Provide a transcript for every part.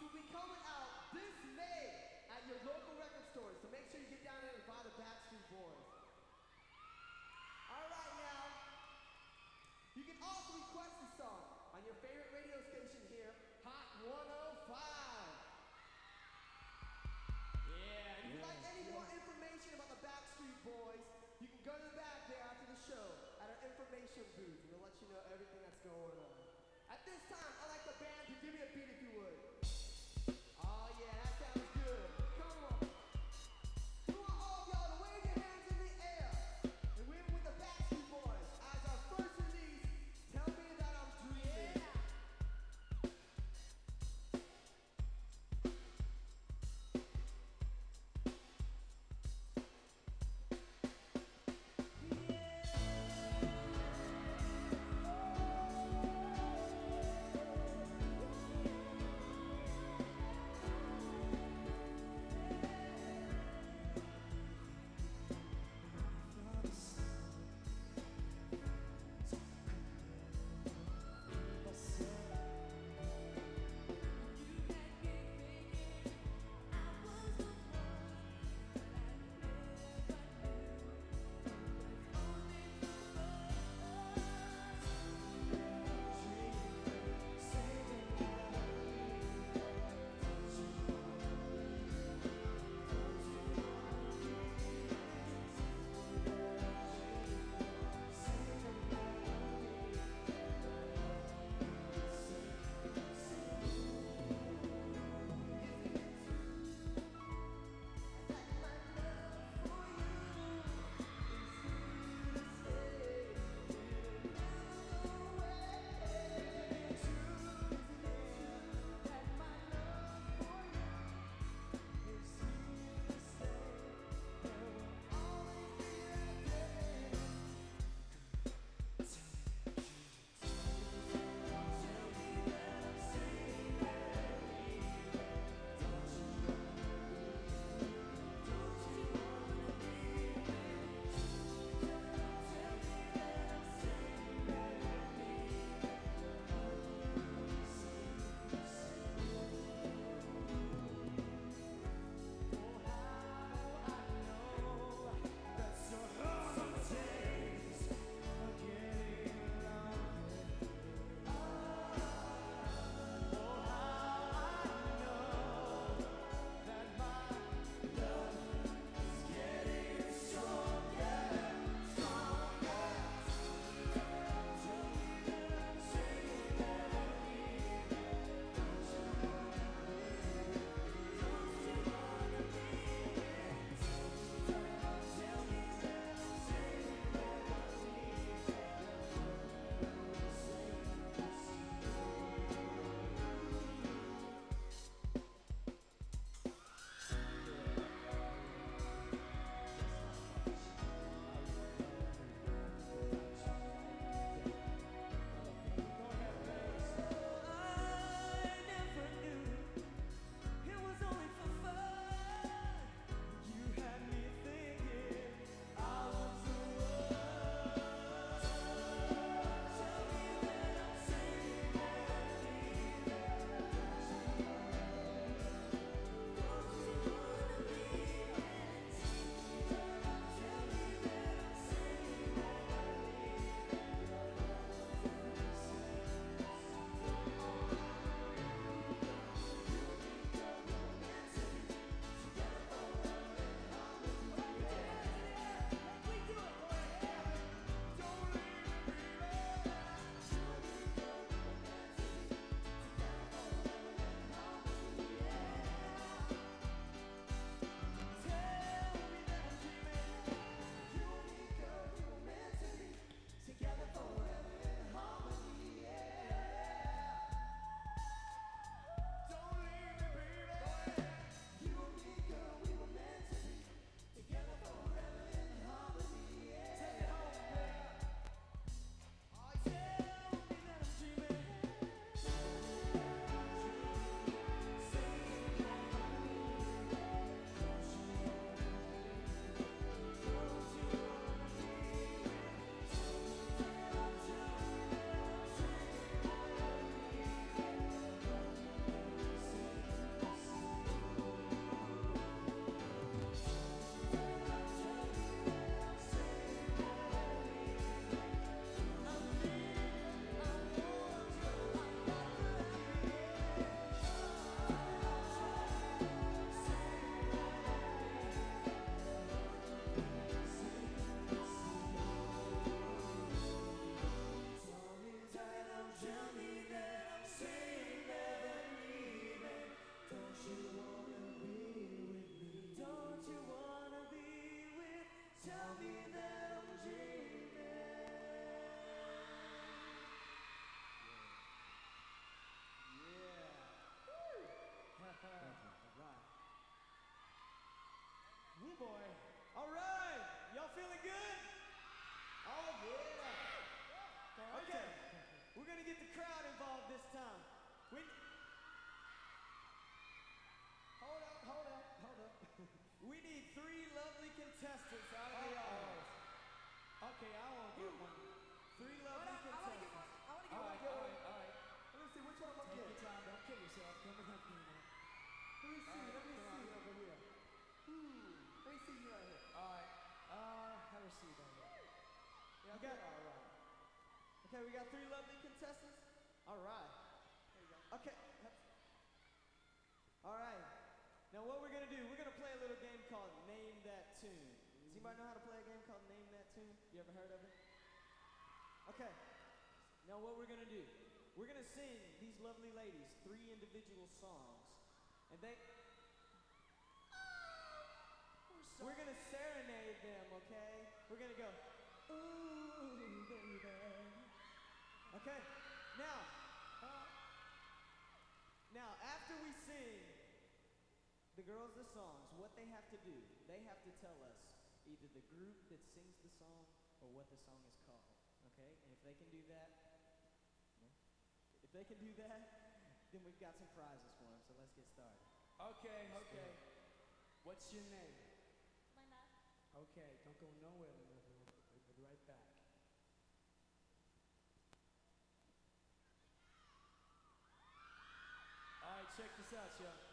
to be coming out this uh, May at your local record store, So make sure you get down there and buy the Backstreet Boys. All right now, you can also request the song on your favorite radio station here, Hot 101. Crowd involved this time. We, Hold up, hold up, hold up. we need three lovely contestants out of the audience. Okay, I won't get one. Three lovely I wanna get one. I wanna get All one. right, Get all one. right, all right. Let me see which one I'm gonna Take your time. Don't kill yourself. Come on, come on. Let me see. Right, let me see on. over here. Hmm. Let me see you right here. All right. Uh, have a seat on here. Yeah, You got- all right. Okay, we got three lovely contestants. All right. Okay. All right. Now what we're gonna do? We're gonna play a little game called Name That Tune. Does anybody know how to play a game called Name That Tune? You ever heard of it? Okay. Now what we're gonna do? We're gonna sing these lovely ladies three individual songs, and they. We're gonna serenade them, okay? We're gonna go. Ooh, baby. Okay. Now. Uh, now, after we sing the girls the songs, what they have to do, they have to tell us either the group that sings the song or what the song is called. Okay? And if they can do that, if they can do that, then we've got some prizes for them. So let's get started. Okay, Okay. What's your name? Linda. Okay, don't go nowhere, Linda. We'll we'll be right back. All right, check this out, y'all.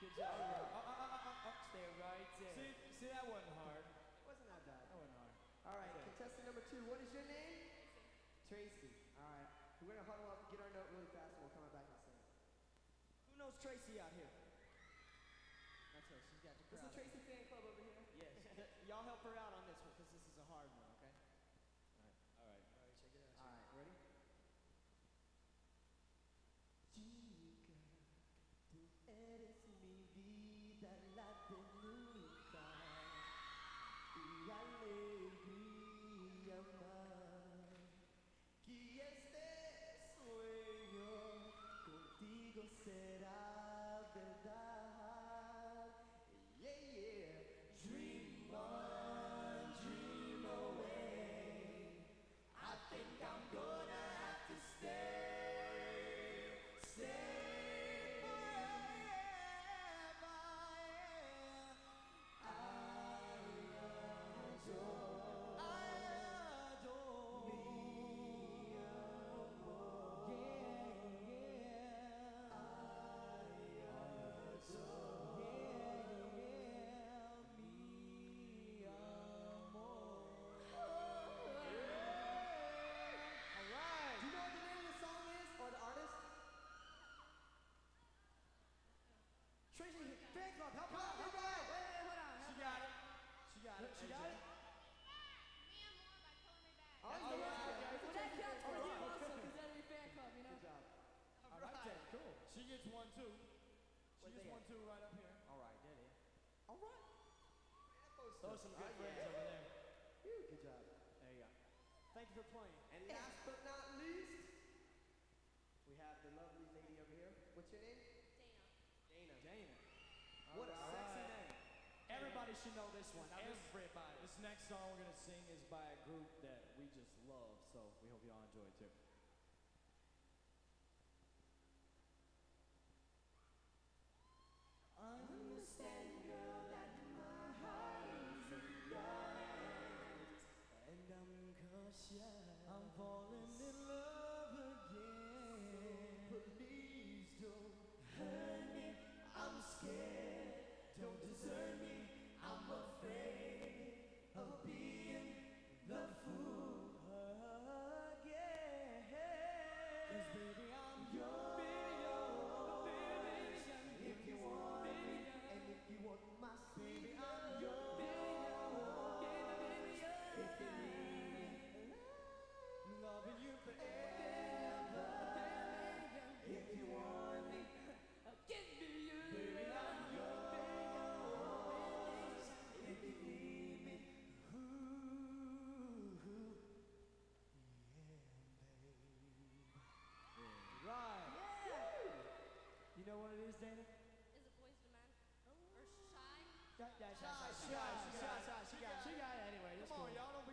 Good job. Uh, uh, uh, stay right there. See, see, that wasn't hard. Wasn't that bad? that wasn't hard. All right, Okay. contestant number two. What is your name? Tracy. All right. We're gonna huddle up, get our note really fast, and we'll come back and sing. Who knows Tracy out here? That's her. She's got the This is crowd. the Tracy fan club over here. Yes. y'all help her out será verdad. One, too. She they one, too, right up here. All right, there it is. All right. Those are some good Oh, friends yeah. over there. Phew, Good job. There you go. Thank you for playing. And last but not least, we have the lovely lady over here. What's your name? Dana. Dana. Dana. What a sexy name. Everybody should know this one. Now this- Everybody. This next song we're gonna sing is by a group that we just love, so we hope y'all enjoy it too.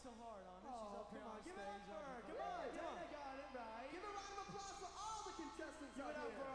so hard on her. Oh, come on. on give it up for her. Come on. Come on. Got it right. Give a round of applause for all the contestants Give out here.